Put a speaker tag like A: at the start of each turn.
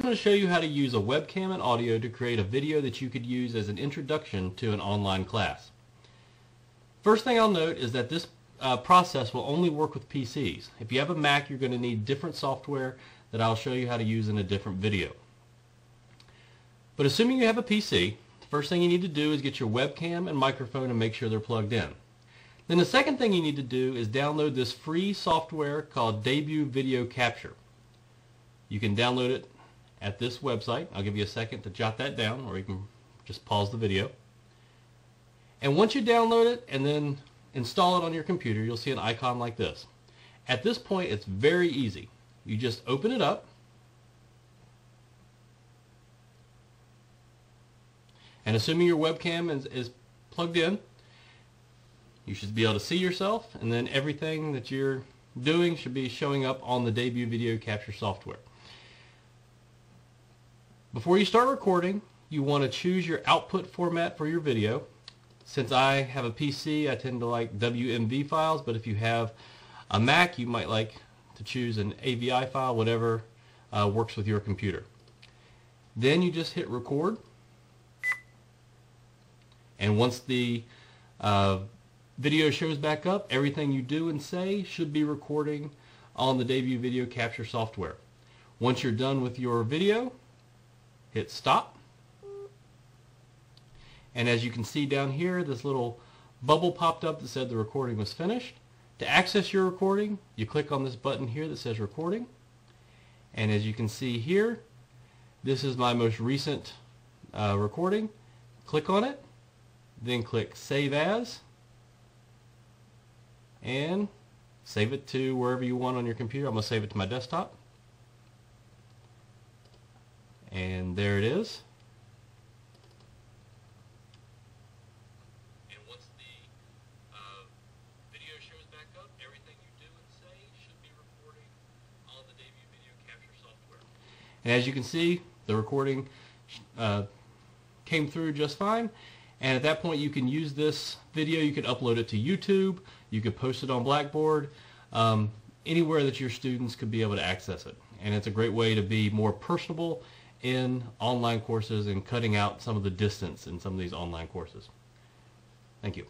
A: I'm going to show you how to use a webcam and audio to create a video that you could use as an introduction to an online class. First thing I'll note is that this uh, process will only work with PCs. If you have a Mac, you're going to need different software that I'll show you how to use in a different video. But assuming you have a PC, the first thing you need to do is get your webcam and microphone and make sure they're plugged in. Then the second thing you need to do is download this free software called Debut Video Capture. You can download it at this website. I'll give you a second to jot that down or you can just pause the video. And once you download it and then install it on your computer, you'll see an icon like this. At this point, it's very easy. You just open it up and assuming your webcam is, is plugged in, you should be able to see yourself and then everything that you're doing should be showing up on the debut video capture software. Before you start recording, you want to choose your output format for your video. Since I have a PC, I tend to like WMV files, but if you have a Mac, you might like to choose an AVI file, whatever uh, works with your computer. Then you just hit record. And once the uh, video shows back up, everything you do and say should be recording on the debut video capture software. Once you're done with your video, hit stop. And as you can see down here, this little bubble popped up that said the recording was finished. To access your recording, you click on this button here that says recording. And as you can see here, this is my most recent uh, recording. Click on it, then click Save As, and save it to wherever you want on your computer. I'm going to save it to my desktop. And there it is. And once the uh, video shows back up, everything you do and say should be recording on the debut video capture software. And as you can see, the recording uh, came through just fine. And at that point, you can use this video. You can upload it to YouTube. You could post it on Blackboard. Um, anywhere that your students could be able to access it. And it's a great way to be more personable in online courses and cutting out some of the distance in some of these online courses. Thank you.